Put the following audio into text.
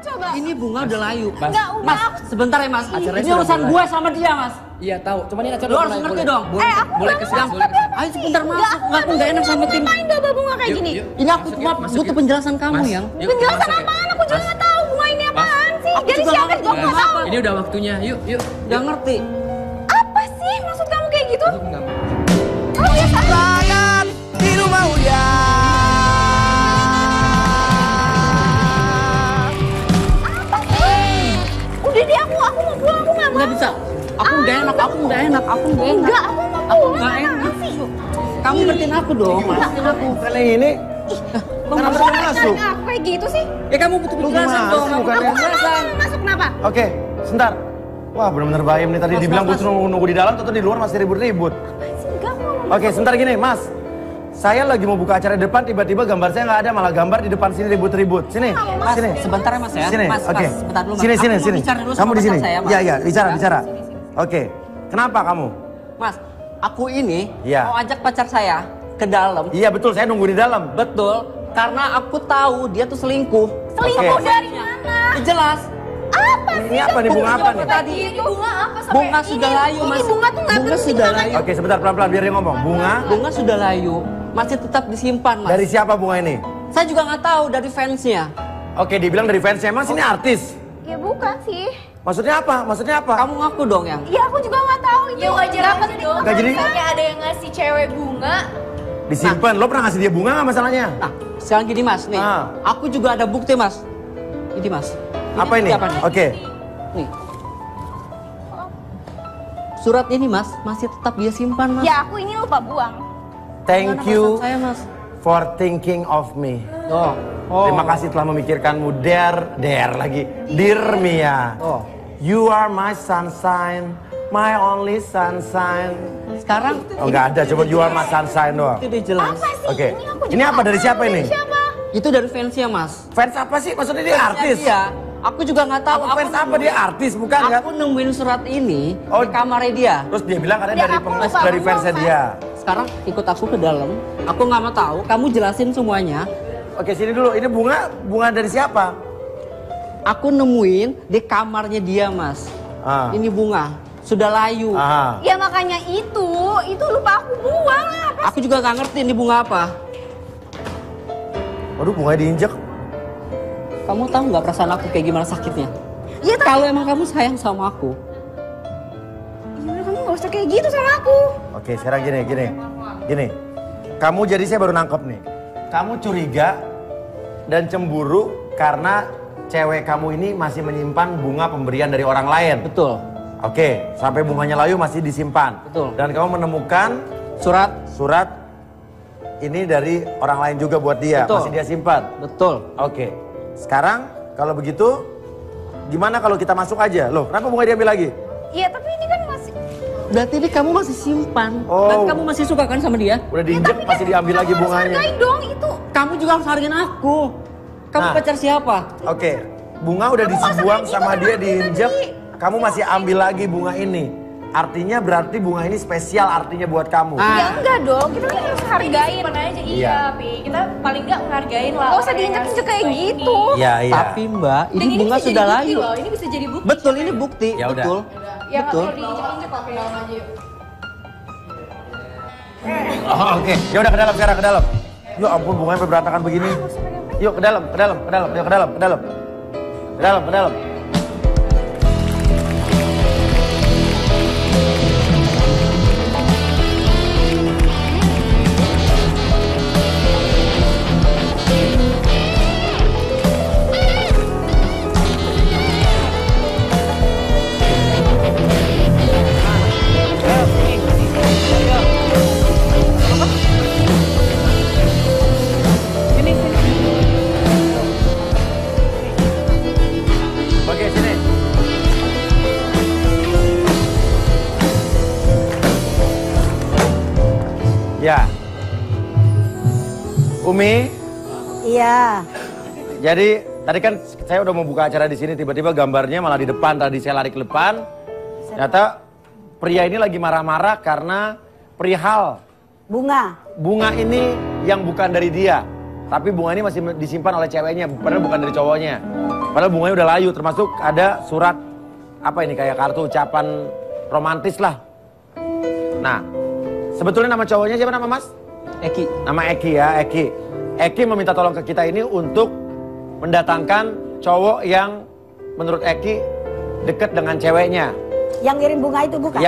coba? Ini bunga udah layu. Mas. Enggak, udah Mas, aku sebentar ya mas. Acaranya Ini urusan gue sama dia mas. Iya tahu, cuman ini acara Lu udah harus ngerti dong. Boleh, Eh, aku boleh ke sini, ke sini. Ayo sebentar Enggak, masuk. Enggak, aku nggak enak sama tim. Ngapain bawa bunga kayak gini? Ini aku cuma butuh penjelasan kamu Mas, yang. Penjelasan apaan? Aku juga Mas, nggak tahu bunga ini apaan sih. Jadi siapa nggak juga ngerti. nggak tahu. Ini udah waktunya, yuk, yuk. Gak ngerti. Bisa. Aku nggak enak. Aku nggak enak. Aku nggak enak. Enggak, aku mau Aku pulang. nggak enak. sih? Kamu ngertiin aku dong mas. Aku. Kalian ini Kenapa kamu masuk? aku kayak gitu sih? Ya kamu butuh penjelasan dong. Aku nggak masuk kenapa? Oke, sebentar. Wah, benar-benar bayam nih tadi Mas, dibilang mas, gue nunggu, nunggu di dalam, tentu di luar masih ribut-ribut. Oke, sebentar gini, Mas. Saya lagi mau buka acara di depan, tiba-tiba gambar saya nggak ada, malah gambar di depan sini ribut-ribut. Sini, Mas, sini. sebentar ya mas ya. Sini, Mas, oke. mas, sebentar dulu mas. Sini, sini, sini. bicara dulu Kamu di sini. saya, Mas. Iya, iya, bicara, Ya. bicara. Oke. Kenapa kamu? Mas, aku ini Iya. mau ajak pacar saya ke dalam. Iya betul, saya nunggu di dalam. Betul, karena aku tahu dia tuh selingkuh. Selingkuh Oke. dari mana? Ya, jelas. Apa Ini apa nih bunga apa nih? Tadi Ini bunga apa sampai bunga sudah ini, layu, Mas. Ini bunga tuh nggak Bunga sudah layu. Oke, sebentar pelan-pelan biar dia ngomong. Bunga bunga sudah layu, masih tetap disimpan, Mas. dari siapa bunga ini? Saya juga nggak tahu dari fansnya. Oke, dibilang dari fansnya. Emang sini artis? Ya bukan sih. Maksudnya apa? Maksudnya apa? Kamu ngaku dong yang. Ya aku juga nggak tahu itu. Ya wajar aja dong. Nggak jadi- Misalnya ada yang ngasih cewek bunga, Disimpan. Lo pernah ngasih dia bunga nggak masalahnya? Nah, sekarang gini Mas, nih. Ah. Aku juga ada bukti, Mas. Ini, Mas. Apa ini? Apa nih? Oke. Nih. Surat ini, Mas, masih tetap dia simpan, Mas. Ya aku ini lupa buang. Thank Gimana you perasaan saya, Mas. for thinking of me. Oh. oh. Terima kasih telah memikirkanmu. Dare, dare lagi. Dear Mia. Oh. You are my sunshine, my only sunshine. Sekarang Oh nggak ada, cuma you are my sunshine doang. itu dia jelas. Apa sih? Oke. Ini aku Ini apa dari siapa ini? Siapa? Itu dari fansnya, Mas. Fans apa sih? Maksudnya dia artis? Iya. Aku juga nggak tahu. Apa fans apa dia artis bukan kan? Aku nemuin surat ini Oh. di kamarnya dia. Terus dia bilang katanya Dia dari aku pengurus dari fansnya dia. Sekarang ikut aku ke dalam. Aku nggak mau tahu. Kamu jelasin semuanya. Oke sini dulu. Ini bunga bunga dari siapa? Aku nemuin di kamarnya dia, Mas. Ah. Ini bunga. Sudah layu. Aha. Ya makanya itu, itu lupa aku buang. Apa Aku juga nggak ngerti ini bunga apa. Waduh bunga diinjek. Kamu tahu nggak perasaan aku kayak gimana sakitnya? Ya tapi Kalau emang kamu sayang sama aku, usah kayak gitu sama aku. Oke sekarang gini gini gini. Kamu jadi saya baru nangkep nih. Kamu curiga dan cemburu karena cewek kamu ini masih menyimpan bunga pemberian dari orang lain. betul. Oke, sampai bunganya layu masih disimpan. Betul. Dan kamu menemukan Surat, surat ini dari orang lain juga buat dia, Betul. masih dia simpan. betul. Oke. Sekarang kalau begitu gimana kalau kita masuk aja? Loh, kenapa bunga diambil lagi? Iya tapi ini kan. Berarti ini kamu masih simpan. Oh. Dan kamu masih suka kan sama dia? Udah diinjek masih diambil lagi Kamu harus bunganya. hargain dong itu. Kamu juga harus hargain aku. Kamu Nah. pacar siapa? Oke. Bunga udah Kamu dibuang sama gitu, dia kan diinjek. tadi. Kamu masih ambil lagi bunga ini. Artinya berarti bunga ini spesial artinya buat kamu. Ah. Ya enggak dong, kita kan harus hargain. simpen aja iya, Iya. Pi. Kita paling nggak menghargain lah. Gak usah diinjek-injek kayak ini. gitu. Iya, iya. Tapi Mbak, ini Dan bunga sudah layu. Loh. Ini bisa jadi bukti. Betul, ini bukti. Ya udah. Ya Betul. kalau diinjek-injek pakai dalam aja yuk. Oh, Oke, ya udah ke dalam sekarang ke dalam. Ya ampun bunganya berantakan begini. Yuk ke dalam, ke dalam, ke dalam, yuk ke dalam, ke dalam. Ke dalam, ke dalam. Ya. Umi, Iya, jadi tadi kan saya udah mau buka acara di sini tiba-tiba gambarnya malah di depan tadi saya lari ke depan. Ternyata pria ini lagi marah-marah karena perihal bunga. bunga ini yang bukan dari dia. Tapi bunga ini masih disimpan oleh ceweknya, padahal bukan dari cowoknya. Padahal bunganya udah layu, termasuk ada surat apa ini kayak kartu ucapan romantis lah. Nah, sebetulnya nama cowoknya siapa nama mas? Eki. Nama Eki ya, Eki. Eki meminta tolong ke kita ini untuk mendatangkan cowok yang menurut Eki deket dengan ceweknya. Yang ngirim bunga itu bukan? Ya,